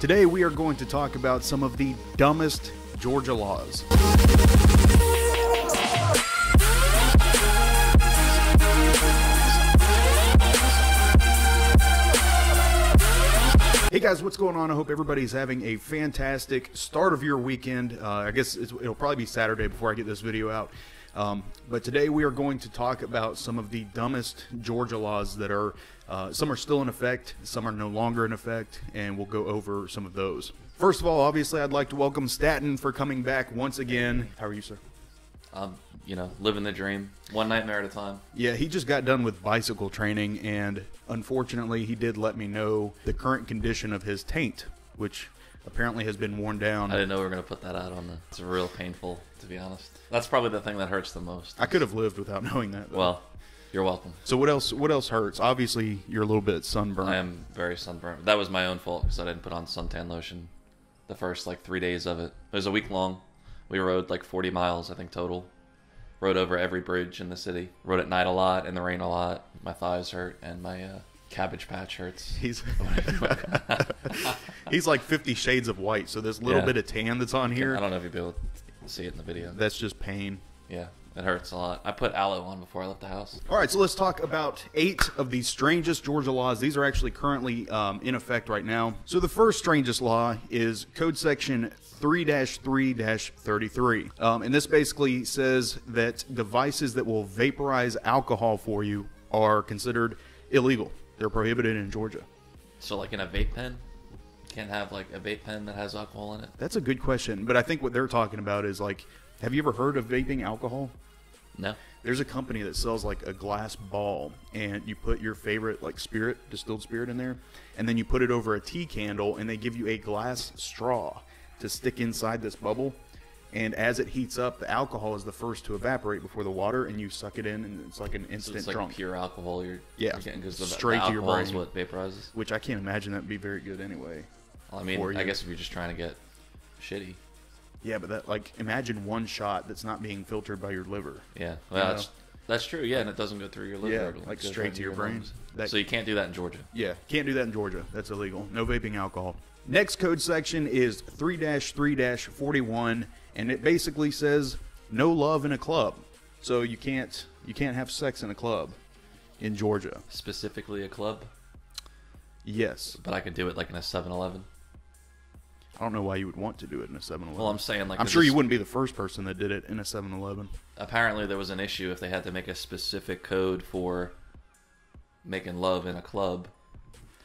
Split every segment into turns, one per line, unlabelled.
Today we are going to talk about some of the dumbest Georgia laws. Hey guys, what's going on? I hope everybody's having a fantastic start of your weekend. Uh, I guess it'll probably be Saturday before I get this video out. Um, but today we are going to talk about some of the dumbest Georgia laws that are, uh, some are still in effect, some are no longer in effect, and we'll go over some of those. First of all, obviously, I'd like to welcome Staten for coming back once again. How are you, sir?
Um, you know, living the dream, one nightmare at a time.
Yeah, he just got done with bicycle training, and unfortunately, he did let me know the current condition of his taint, which apparently has been worn down.
I didn't know we were gonna put that out on the. It's real painful, to be honest. That's probably the thing that hurts the most.
I could have lived without knowing that. though.
Well, you're welcome.
so what else? What else hurts? Obviously, you're a little bit sunburned.
I am very sunburned. That was my own fault because I didn't put on suntan lotion the first like three days of it. It was a week long. We rode like 40 miles, I think total. Rode over every bridge in the city. Rode at night a lot, in the rain a lot. My thighs hurt and my uh, cabbage patch hurts.
He's he's like Fifty Shades of White. So this little
Yeah.
bit of tan that's on here.
I don't know if you'll be able to see it in the video.
that's just pain.
Yeah, it hurts a lot. I put aloe on before I left the house.
All right, so let's talk about eight of the strangest Georgia laws. These are actually currently um, in effect right now. So the first strangest law is Code Section 3-3-33. Um, and this basically says that devices that will vaporize alcohol for you are considered illegal. They're prohibited in Georgia.
So like in a vape pen, can't have like a vape pen that has alcohol in it.
That's a good question, but I think what they're talking about is like, have you ever heard of vaping alcohol?
No.
There's a company that sells like a glass ball, and you put your favorite like spirit, distilled spirit, in there, and then you put it over a tea candle, and they give you a glass straw to stick inside this bubble. And as it heats up, the alcohol is the first to evaporate before the water, and you suck it in, and it's like an
So
instant
it's like
drunk.
pure alcohol you're,
Yeah,
you're getting because the,
straight
the
to your
alcohol is
brain.
what vaporizes.
Which I can't imagine that'd be very good anyway.
Well, I mean, I guess if you're just trying to get shitty.
Yeah, but that like imagine one shot that's not being filtered by your liver.
Yeah, well, that's that's true. Yeah, and it doesn't go through your liver.
Yeah, like straight to your brain. That-
so you can't do that in Georgia.
Yeah, can't do that in Georgia. That's illegal. No vaping alcohol. Next code section is 3 3 41, and it basically says no love in a club. So you can't you can't have sex in a club in Georgia.
Specifically a club,
Yes.
but I could do it like in a 7-Eleven.
I don't know why you would want to do it in a 7-Eleven.
Well, I'm saying like
I'm sure you wouldn't be the first person that did it in a 7 Eleven.
Apparently, there was an issue if they had to make a specific code for making love in a club,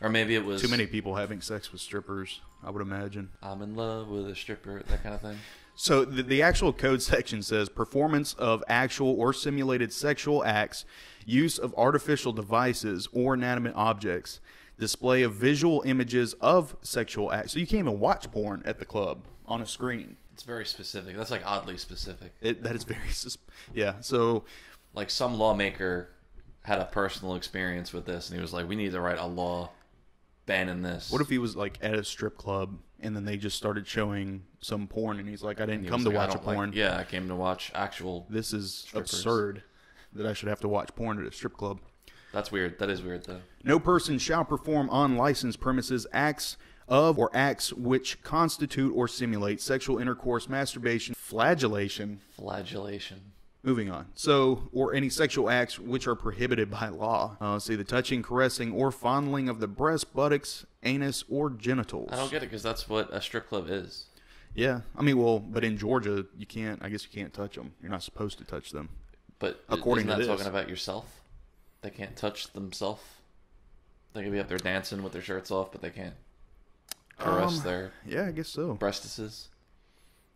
or maybe it was
Too many people having sex with strippers, I would imagine.
I'm in love with a stripper, that kind of thing.
So the, the actual code section says performance of actual or simulated sexual acts, use of artificial devices or inanimate objects, display of visual images of sexual acts. So you can't even watch porn at the club on a screen.
It's very specific. That's like oddly specific.
It, that is very yeah. So
Like some lawmaker had a personal experience with this, and he was like, "We need to write a law this."
what if he was like at a strip club and then they just started showing some porn and he's like, I didn't come to watch a porn.
yeah, I came to watch actual.
This is
Strippers.
absurd that I should have to watch porn at a strip club.
That's weird. That is weird though.
No person shall perform on licensed premises acts of or acts which constitute or simulate sexual intercourse, masturbation, flagellation.
Flagellation.
Moving on. So, or any sexual acts which are prohibited by law. Uh, see, the touching, caressing, or fondling of the breast, buttocks, anus, or genitals.
I don't get it because that's what a strip club is.
Yeah, I mean, well, but in Georgia, you can't. I guess you can't touch them. You're not supposed to touch them.
But
According
isn't
to
that
this.
talking about yourself? They can't touch themselves. They can be up there dancing with their shirts off, but they can't caress
Um,
their
Yeah, I guess so.
breastises.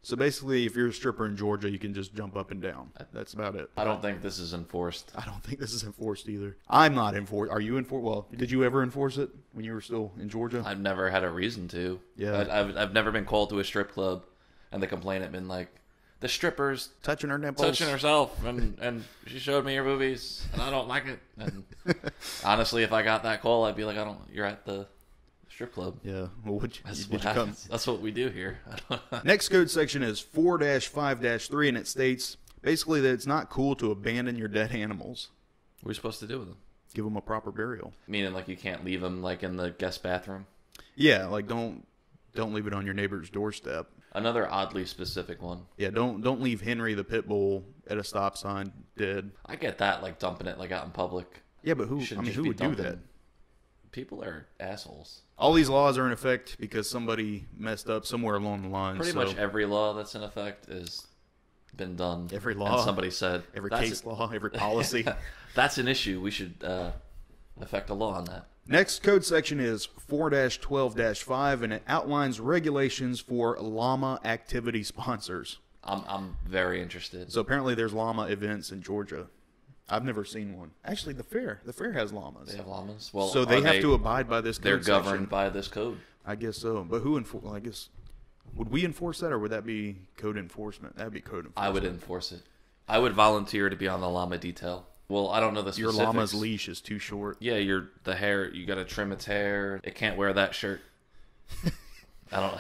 So basically, if you're a stripper in Georgia, you can just jump up and down. That's about it.
I don't think this is enforced.
I don't think this is enforced either. I'm not enforced. Are you enforced? Well, did you ever enforce it when you were still in Georgia?
I've never had a reason to.
Yeah.
I, I've I've never been called to a strip club, and the complaint had been like, the strippers
Touching her nipples.
touching herself, and and she showed me her boobies, and I don't like it. And honestly, if I got that call, I'd be like, I don't. You're at the strip club.
Yeah. Well, would you,
That's what
come?
That's what we do here.
Next code section is 4 5 3, and it states basically that it's not cool to abandon your dead animals.
what are you supposed to do with them?
Give them a proper burial.
Meaning, like you can't leave them like in the guest bathroom.
Yeah, like don't don't leave it on your neighbor's doorstep.
Another oddly specific one.
Yeah, don't don't leave Henry the pit bull at a stop sign dead.
I get that, like dumping it like out in public.
Yeah, but who? I mean, who would do that?
People are assholes.
All these laws are in effect because somebody messed up somewhere along the line.
Pretty
so
much every law that's in effect has been done.
Every
And
law.
somebody said
every case
a-
law, every policy.
that's an issue. We should uh, affect a law on that.
Next code section is 4-12-5 and it outlines regulations for llama activity sponsors.
I'm I'm very interested.
So apparently there's llama events in Georgia. I've never seen one. Actually, the fair, the fair has llamas.
They have llamas. Well,
so they have to abide by this code
They're governed
section.
by this code.
I guess so. But who enforce? Well, I guess would we enforce that, or would that be code enforcement? That'd be code enforcement.
I would enforce it. I would volunteer to be on the llama detail. Well, I don't know the
Your llama's leash is too short.
Yeah, your the hair. You got to trim its hair. It can't wear that shirt. I don't.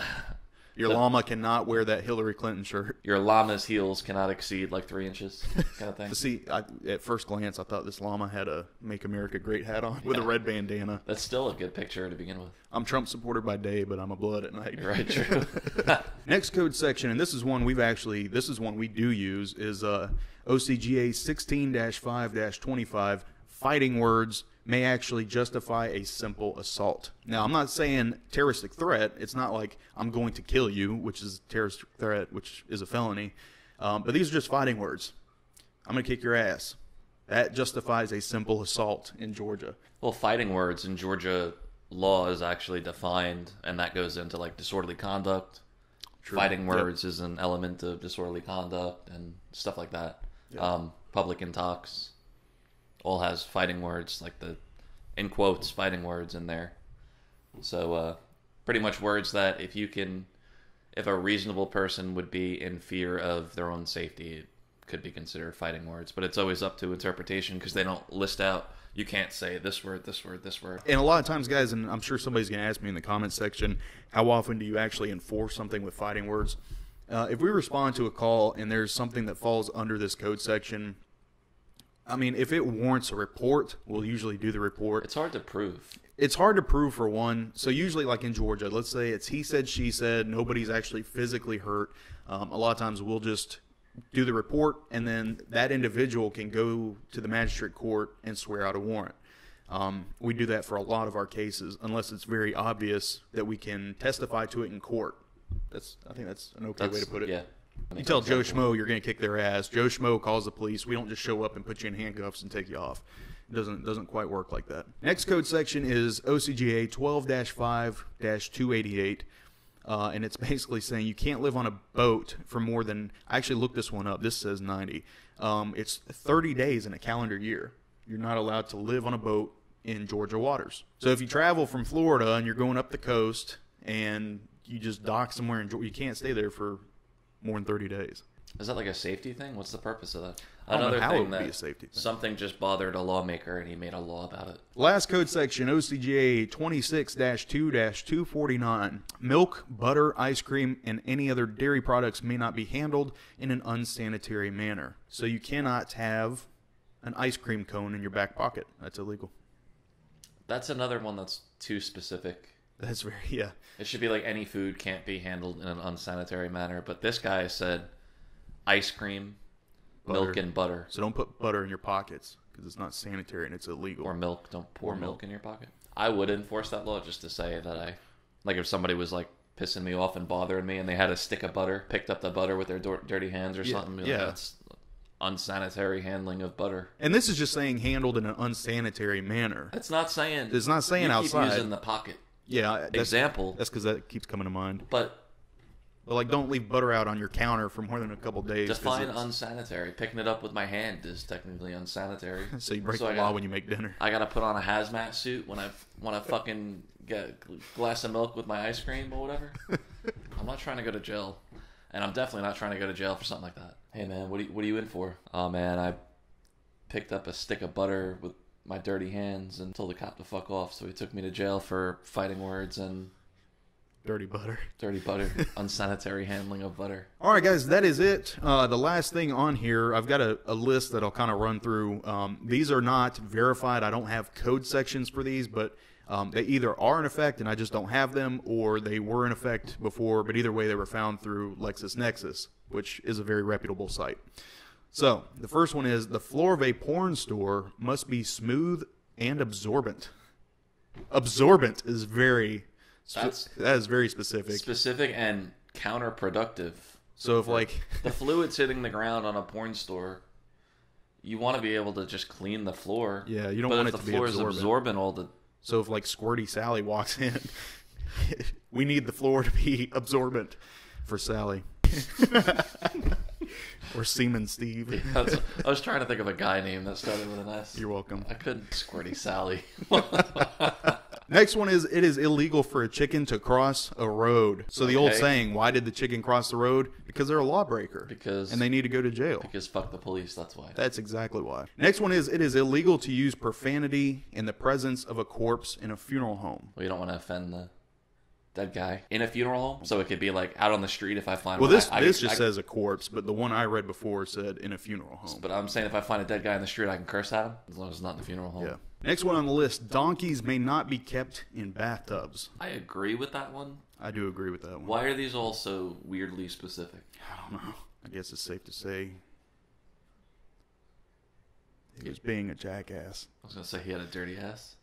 Your llama cannot wear that Hillary Clinton shirt.
Your llama's heels cannot exceed like three inches, kind of thing.
See, I, at first glance, I thought this llama had a "Make America Great" hat on with a red bandana.
That's still a good picture to begin with.
I'm Trump supporter by day, but I'm a blood at night.
Right, true.
Next code section, and this is one we've actually, this is one we do use, is uh, OCGA 16-5-25. Fighting words may actually justify a simple assault. Now, I'm not saying terroristic threat. It's not like I'm going to kill you, which is a terroristic threat, which is a felony. Um, but these are just fighting words. I'm going to kick your ass. That justifies a simple assault in Georgia.
Well, fighting words in Georgia law is actually defined, and that goes into like disorderly conduct. Fighting
Yep.
words is an element of disorderly conduct and stuff like that. Um, public intox all has fighting words, like the in quotes fighting words in there. So, uh, pretty much words that if you can, if a reasonable person would be in fear of their own safety, it could be considered fighting words. But it's always up to interpretation because they don't list out. You can't say this word, this word, this word.
And a lot of times, guys, and I'm sure somebody's going to ask me in the comments section, how often do you actually enforce something with fighting words? Uh, if we respond to a call and there's something that falls under this code section, I mean, if it warrants a report, we'll usually do the report.
It's hard to prove.
It's hard to prove for one. So usually, like in Georgia, let's say it's he said, she said, nobody's actually physically hurt. Um, a lot of times, we'll just do the report, and then that individual can go to the magistrate court and swear out a warrant. Um, we do that for a lot of our cases, unless it's very obvious that we can testify to it in court. That's I think that's an okay way to put it.
Yeah.
You tell Joe Schmo you're going to kick their ass. Joe Schmo calls the police. We don't just show up and put you in handcuffs and take you off. It doesn't doesn't quite work like that. Next code section is OCGA 12-5-288. Uh, and it's basically saying you can't live on a boat for more than. I actually looked this one up. This says 90. Um, it's 30 days in a calendar year. You're not allowed to live on a boat in Georgia waters. So if you travel from Florida and you're going up the coast and you just dock somewhere in Georgia, you can't stay there for more than 30 days.
Is that like a safety thing? What's the purpose of that?
I don't know
Another
how it
thing
would be
that
a safety thing.
something just bothered a lawmaker and he made a law about it.
Last code section, OCGA 26-2-249. Milk, butter, ice cream, and any other dairy products may not be handled in an unsanitary manner. So you cannot have an ice cream cone in your back pocket. That's illegal.
That's another one that's too specific.
That's very, yeah.
It should be like any food can't be handled in an unsanitary manner. But this guy said ice cream, milk, and butter.
So don't put butter in your pockets because it's not sanitary and it's illegal.
Or milk. Don't pour milk.
milk.
in your pocket. I would enforce that law just to say that I, like, if somebody was like pissing me off and bothering me, and they had a stick of butter, picked up the butter with their dir- dirty hands or
Yeah,
something, like,
yeah.
that's unsanitary handling of butter.
and this is just saying handled in an unsanitary manner.
It's not saying.
It's not saying
you
outside.
Keep using the pocket
Yeah, that's,
example,
that's because that keeps coming to mind.
but
But like, don't leave butter out on your counter for more than a couple days.
define unsanitary. Picking it up with my hand is technically unsanitary.
So you break
So
the
I
law
got-
when you make dinner.
I gotta put on a hazmat suit when I when I fucking get a glass of milk with my ice cream or whatever. I'm not trying to go to jail, and I'm definitely not trying to go to jail for something like that. Hey man, what are you, what are you in for? Oh man, I picked up a stick of butter with my dirty hands and told the cop to fuck off, so he took me to jail for fighting words and
Dirty butter.
dirty butter, unsanitary handling of butter.
All right, guys, that is it. Uh, the last thing on here, I've got a, a list that I'll kind of run through. Um, these are not verified. I don't have code sections for these, but Um, they either are in effect and I just don't have them, or they were in effect before, but either way, they were found through LexisNexis, which is a very reputable site. So, the first one is the floor of a porn store must be smooth and absorbent. Absorbent is very
That's-
that is very specific.
Specific and counterproductive.
So if like
The fluid's hitting the ground on a porn store. You want to be able to just clean the floor.
Yeah, you don't
but
want
if
it
the
to be
floor
absorbent.
is absorbent all the
so if like Squirty Sally walks in, we need the floor to be absorbent for Sally. or Seaman Steve.
I was, I was trying to think of a guy name that started with an S.
You're welcome.
I couldn't. Squirty Sally.
Next one is it is illegal for a chicken to cross a road. So the old
Okay.
saying, why did the chicken cross the road? Because they're a lawbreaker.
Because-
and they need to go to jail.
because fuck the police. That's why.
That's exactly why. Next one is it is illegal to use profanity in the presence of a corpse in a funeral home.
Well, you don't want to offend the dead guy in a funeral home. So it could be like out on the street if I find.
Well,
one,
this
I, I-
this just
I-
says a corpse, but the one I read before said in a funeral home.
But I'm saying if I find a dead guy in the street, I can curse at him as long as it's not in the funeral home.
Yeah. Next one on the list: donkeys may not be kept in bathtubs.
I agree with that one.
I do agree with that one.
Why are these all so weirdly specific?
I don't know. I guess it's safe to say he was being a jackass.
I was gonna say he had a dirty ass.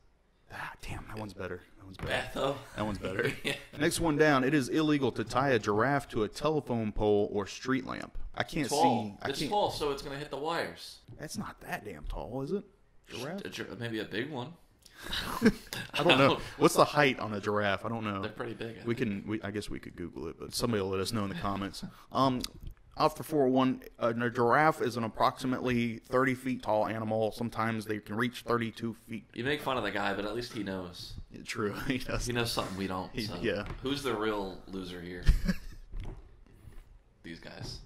Ah, damn, that one's better. That one's better.
Bathtub.
That one's better.
Yeah.
Next one down: it is illegal to tie a giraffe to a telephone pole or street lamp. I can't
Tall.
see. I
it's
can't.
tall, so it's gonna hit the wires.
That's not that damn tall, is it? Giraffe?
A gir- Maybe a big one.
I don't know. What's the height on a giraffe? I don't know.
They're pretty big. I
We
think.
can. We, I guess we could Google it, but somebody will let us know in the comments. Um, four one, uh, a giraffe is an approximately thirty feet tall animal. Sometimes they can reach thirty-two feet.
You make fun of the guy, but at least he knows.
True, he does.
He knows something we don't. So.
yeah.
Who's the real loser here? These guys.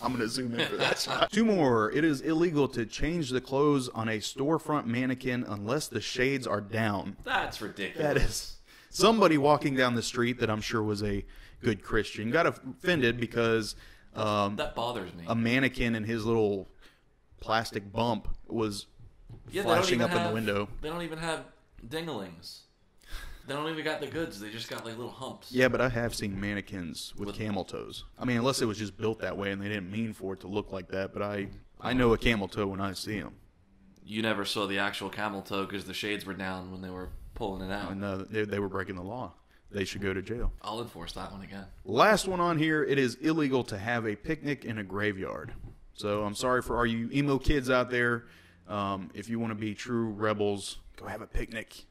I'm gonna zoom in for that shot. Two more. It is illegal to change the clothes on a storefront mannequin unless the shades are down.
That's ridiculous.
That is somebody walking down the street that I'm sure was a good Christian got offended because um,
That bothers me.
a mannequin and his little plastic bump was
Yeah,
flashing up in the window.
They don't even have dinglings. They don't even got the goods. They just got like little humps.
Yeah, but I have seen mannequins with,
With-
camel toes. I mean, unless it was just built that way and they didn't mean for it to look like that. But I, I know a camel toe when I see them.
You never saw the actual camel toe because the shades were down when they were pulling it out.
Uh, they, they were breaking the law. They should go to jail.
I'll enforce that one again.
Last one on here. It is illegal to have a picnic in a graveyard. So I'm sorry for all you emo kids out there. Um, if you want to be true rebels, go have a picnic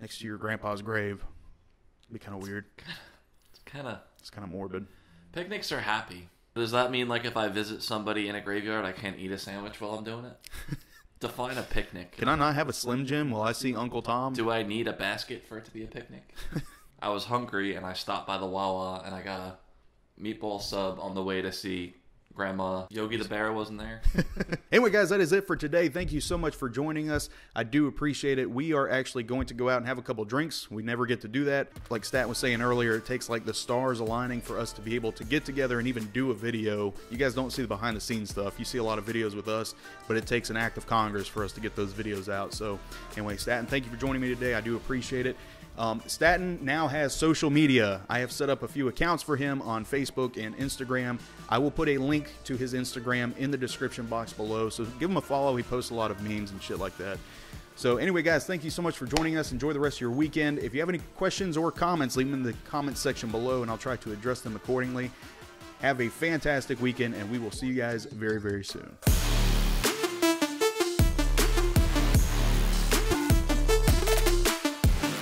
next to your grandpa's grave. It'd be kind of weird.
It's kind of
It's kind of morbid.
picnics are happy. Does that mean like if I visit somebody in a graveyard, I can't eat a sandwich while I'm doing it? Define a picnic.
Can I not have a Slim Jim while I see Uncle Tom?
Do I need a basket for it to be a picnic? I was hungry and I stopped by the Wawa and I got a meatball sub on the way to see Grandma. Yogi the Bear wasn't there.
Anyway, guys, that is it for today. Thank you so much for joining us. I do appreciate it. We are actually going to go out and have a couple drinks. We never get to do that. Like Stat was saying earlier, it takes like the stars aligning for us to be able to get together and even do a video. You guys don't see the behind the scenes stuff. You see a lot of videos with us, but it takes an act of Congress for us to get those videos out. So, anyway, Staten, thank you for joining me today. I do appreciate it. Um, Staten now has social media. I have set up a few accounts for him on Facebook and Instagram. I will put a link to his Instagram in the description box below. So give him a follow. He posts a lot of memes and shit like that. So anyway, guys, thank you so much for joining us. Enjoy the rest of your weekend. If you have any questions or comments, leave them in the comments section below, and I'll try to address them accordingly. Have a fantastic weekend, and we will see you guys very, very soon.